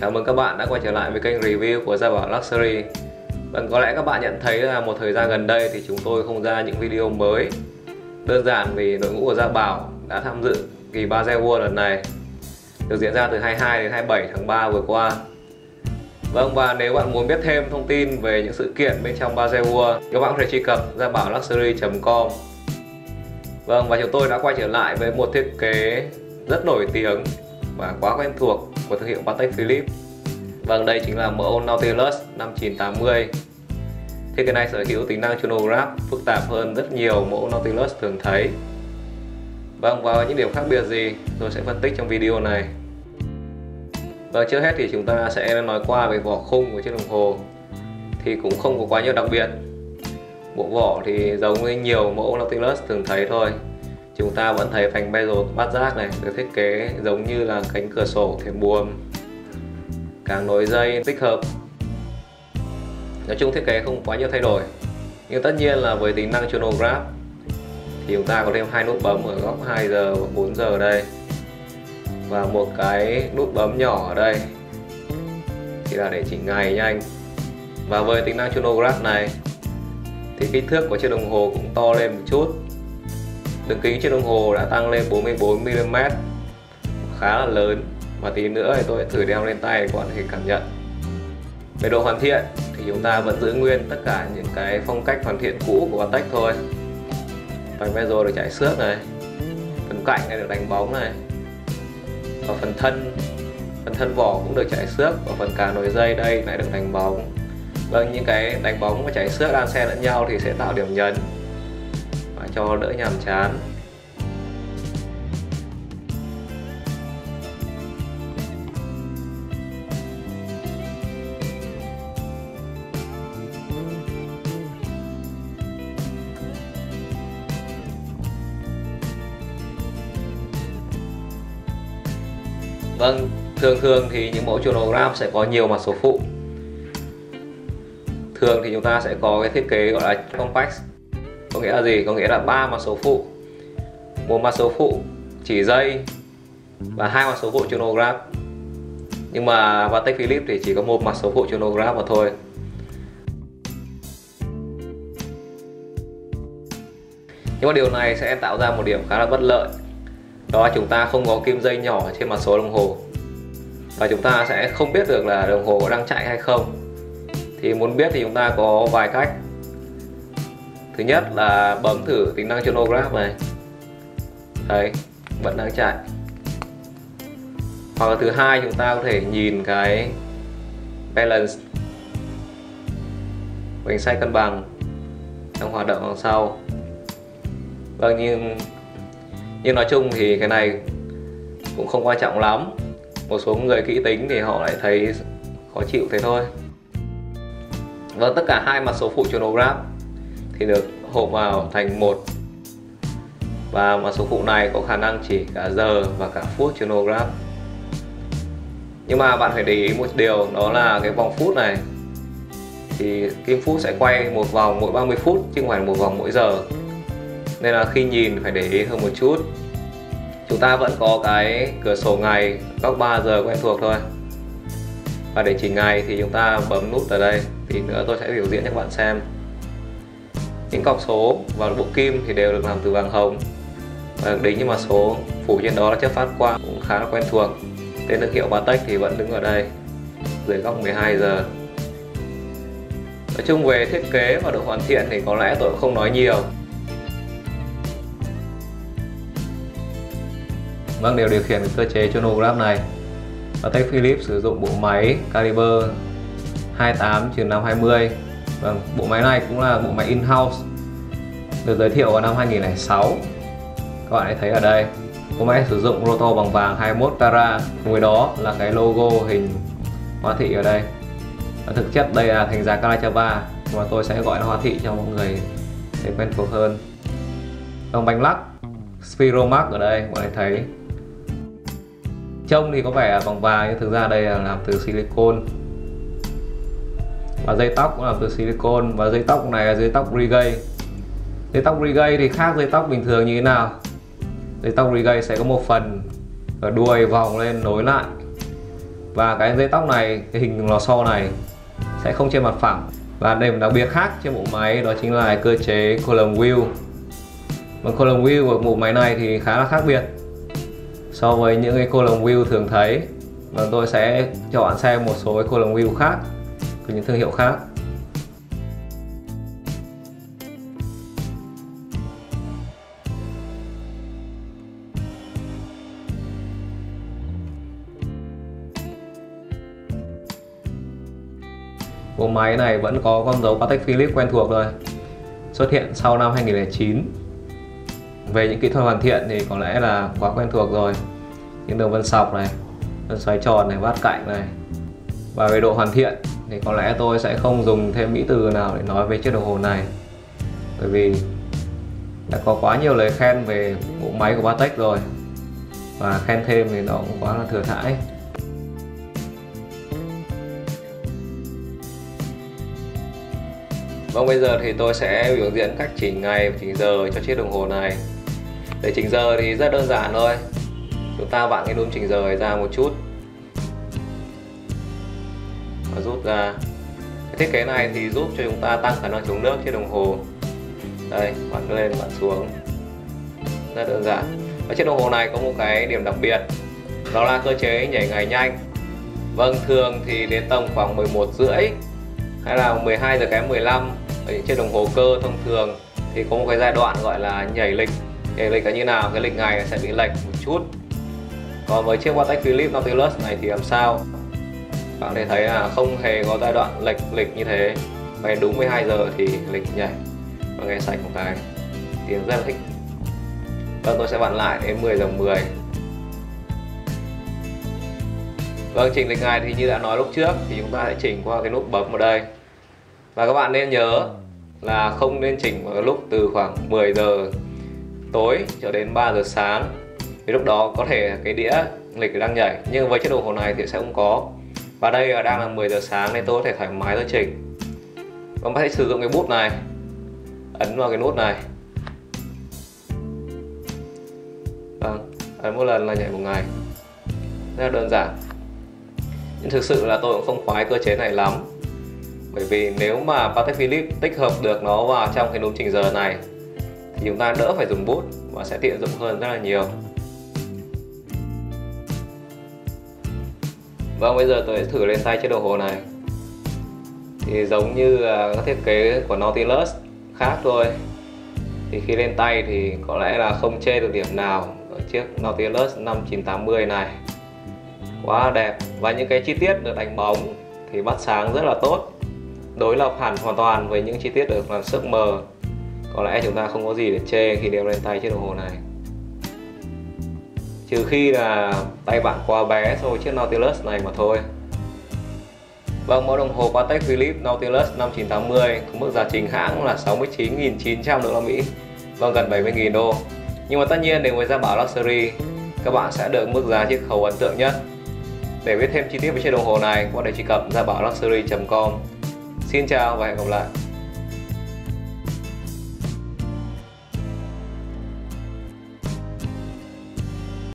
Chào mừng các bạn đã quay trở lại với kênh review của Gia Bảo Luxury. Vâng, có lẽ các bạn nhận thấy là một thời gian gần đây thì chúng tôi không ra những video mới. Đơn giản vì đội ngũ của Gia Bảo đã tham dự kỳ Basel World lần này Được diễn ra từ 22 đến 27 tháng 3 vừa qua. Vâng và nếu bạn muốn biết thêm thông tin về những sự kiện bên trong Basel World Các bạn có thể truy cập gia bảo luxury.com Vâng và chúng tôi đã quay trở lại với một thiết kế rất nổi tiếng và quá quen thuộc của thương hiệu Patek Philippe. Vâng đây chính là mẫu Nautilus 5980 Thiết kế này sở hữu tính năng chronograph phức tạp hơn rất nhiều mẫu Nautilus thường thấy. Vâng và những điểm khác biệt gì tôi sẽ phân tích trong video này. Vâng trước hết thì chúng ta sẽ nói qua về vỏ khung của chiếc đồng hồ. Thì cũng không có quá nhiều đặc biệt. Bộ vỏ thì giống như nhiều mẫu Nautilus thường thấy thôi chúng ta vẫn thấy phanh bezel bát giác này, được thiết kế giống như là cánh cửa sổ thềm buồm càng nối dây tích hợp. Nói chung thiết kế không quá nhiều thay đổi, nhưng tất nhiên là với tính năng chronograph thì chúng ta có thêm hai nút bấm ở góc 2 giờ và 4 giờ đây, và một cái nút bấm nhỏ ở đây. Thì là để chỉnh ngày nhanh. Và với tính năng chronograph này thì kích thước của chiếc đồng hồ cũng to lên một chút đường kính chiếc đồng hồ đã tăng lên 44 mm khá là lớn. Và tí nữa thì tôi sẽ thử đeo lên tay để các bạn có thể cảm nhận. Về độ hoàn thiện thì chúng ta vẫn giữ nguyên tất cả những cái phong cách hoàn thiện cũ của Patek thôi. Phần bezel được chải xước này, phần cạnh này được đánh bóng này. Và phần thân phần thân vỏ cũng được chảy xước. Và phần cả nồi dây đây lại được đánh bóng. Vâng những cái đánh bóng và chảy xước đan xen lẫn nhau thì sẽ tạo điểm nhấn cho đỡ nhàm chán. Vâng, thường thường thì những mẫu chronograph sẽ có nhiều mặt số phụ. Thường thì chúng ta sẽ có cái thiết kế gọi là compact. Có nghĩa là gì? Có nghĩa là ba mặt số phụ. Một mặt số phụ chỉ dây và hai mặt số phụ chronograph nhưng mà Patek Philippe thì chỉ có một mặt số phụ chronograph mà thôi. Nhưng mà điều này sẽ tạo ra một điểm khá là bất lợi. Đó là chúng ta không có kim dây nhỏ trên mặt số đồng hồ. Và chúng ta sẽ không biết được là đồng hồ đang chạy hay không. Thì muốn biết thì chúng ta có vài cách thứ nhất là bấm thử tính năng chronograph này. Đấy, vẫn đang chạy. Hoặc là thứ hai chúng ta có thể nhìn cái balance. Bánh xe cân bằng trong hoạt động đằng sau. Vâng nhưng nhưng nói chung thì cái này cũng không quan trọng lắm. Một số người kỹ tính thì họ lại thấy khó chịu thế thôi. Vâng tất cả hai mặt số phụ chronograph thì được hộp vào thành một. Và mã số phụ này có khả năng chỉ cả giờ và cả phút chronograph nhưng mà bạn phải để ý một điều, đó là cái vòng phút này. Thì kim phút sẽ quay một vòng mỗi 30 phút, chứ không phải một vòng mỗi giờ. Nên là khi nhìn phải để ý hơn một chút. Chúng ta vẫn có cái cửa sổ ngày, góc 3 giờ quen thuộc thôi. Và để chỉnh ngày thì chúng ta bấm nút ở đây. Thì nữa tôi sẽ biểu diễn cho các bạn xem những cọc số và bộ kim thì đều được làm từ vàng hồng. Và đính nhưng mà số phủ trên đó là chất phát quang cũng khá là quen thuộc. Tên thương hiệu Patek thì vẫn đứng ở đây dưới góc 12 giờ. Nói chung về thiết kế và độ hoàn thiện thì có lẽ tôi cũng không nói nhiều. Vâng, đều điều khiển cơ chế chronograph này. Patek Philips sử dụng bộ máy caliber 28-520 Vâng, bộ máy này cũng là bộ máy in-house. Được giới thiệu vào năm 2006 các bạn hãy thấy ở đây bộ máy sử dụng rotor bằng vàng 21 tara. cùng với đó là cái logo hình hoa thị ở đây. Và thực chất đây là thành giá Calatrava mà tôi sẽ gọi là hoa thị cho mọi người để quen thuộc hơn. Đồng bánh lắc Spiromax ở đây mọi người thấy. Trông thì có vẻ bằng vàng nhưng thực ra đây là làm từ silicon và dây tóc cũng làm từ silicon và dây tóc này là dây tóc regay dây tóc regay thì khác dây tóc bình thường như thế nào? Dây tóc regay sẽ có một phần ở đuôi vòng lên nối lại. Và cái dây tóc này, cái hình lò xo này sẽ không trên mặt phẳng. Và điểm đặc biệt khác trên bộ máy đó chính là cơ chế column wheel và column wheel của bộ máy này thì khá là khác biệt so với những cái column wheel thường thấy. Và tôi sẽ cho bạn xem một số cái column wheel khác của những thương hiệu khác. Bộ máy này vẫn có con dấu Patek Philippe quen thuộc rồi Xuất hiện sau năm 2009 Về những kỹ thuật hoàn thiện thì có lẽ là quá quen thuộc rồi. Những đường vân sọc này, vân xoáy tròn này, vát cạnh này. Và về độ hoàn thiện thì có lẽ tôi sẽ không dùng thêm mỹ từ nào để nói về chiếc đồng hồ này. Bởi vì đã có quá nhiều lời khen về bộ máy của Patek rồi. Và khen thêm thì nó cũng quá là thừa thãi. Vâng bây giờ thì tôi sẽ biểu diễn cách chỉnh ngày và chỉnh giờ cho chiếc đồng hồ này. Để chỉnh giờ thì rất đơn giản thôi. Chúng ta vặn cái núm chỉnh giờ này ra một chút. Và rút ra. Cái Thiết kế này thì giúp cho chúng ta tăng khả năng chống nước trên đồng hồ. Đây, bạn lên, bạn xuống. Rất đơn giản. Và chiếc đồng hồ này có một cái điểm đặc biệt. Đó là cơ chế nhảy ngày nhanh. Vâng, thường thì đến tầm khoảng 11 rưỡi hay là 12 giờ kém 15 ở những chiếc đồng hồ cơ thông thường thì có một cái giai đoạn gọi là nhảy lịch. Nhảy lịch là như nào? Cái lịch ngày sẽ bị lệch một chút. Còn với chiếc watch Philips Nautilus này thì làm sao? Bạn có thể thấy là không hề có giai đoạn lệch lịch như thế. Và đúng 12 giờ thì lịch nhảy và nghe sạch một cái. Tiếng rất là thích. Vâng tôi sẽ vặn lại đến 10 giờ 10 Vâng, chỉnh lịch ngày thì như đã nói lúc trước thì chúng ta sẽ chỉnh qua cái nút bấm ở đây. Và các bạn nên nhớ là không nên chỉnh vào lúc từ khoảng 10 giờ tối cho đến 3 giờ sáng. Vì lúc đó có thể cái đĩa lịch đang nhảy. Nhưng với chiếc đồng hồ này thì sẽ không có. Và đây đang là 10 giờ sáng nên tôi có thể thoải mái tôi chỉnh Và bạn hãy sử dụng cái bút này. Ấn vào cái nút này. Vâng, ấn một lần là nhảy một ngày. Rất là đơn giản. Nhưng thực sự là tôi cũng không khoái cơ chế này lắm. Bởi vì nếu mà Patek Philippe tích hợp được nó vào trong cái núm trình giờ này thì chúng ta đỡ phải dùng bút và sẽ tiện dụng hơn rất là nhiều. Vâng, bây giờ tôi sẽ thử lên tay chiếc đồng hồ này. Thì giống như à, các thiết kế của Nautilus khác thôi. Thì khi lên tay thì có lẽ là không chê được điểm nào ở chiếc Nautilus 5980 này. Quá đẹp. Và những cái chi tiết được đánh bóng thì bắt sáng rất là tốt. Đối lập hẳn hoàn toàn với những chi tiết được làm sức mờ. Có lẽ chúng ta không có gì để chê khi đeo lên tay chiếc đồng hồ này trừ khi là tay bạn quá bé so với chiếc Nautilus này mà thôi Vâng, mẫu đồng hồ Patek Philippe Nautilus 5980 có mức giá chính hãng là 69.900 đô la Mỹ Vâng, gần 70.000 đô Nhưng mà tất nhiên đến với giá bảo Luxury các bạn sẽ được mức giá chiết khấu ấn tượng nhất để biết thêm chi tiết về chiếc đồng hồ này, các bạn hãy truy cập ra bảo luxury.com. Xin chào và hẹn gặp lại.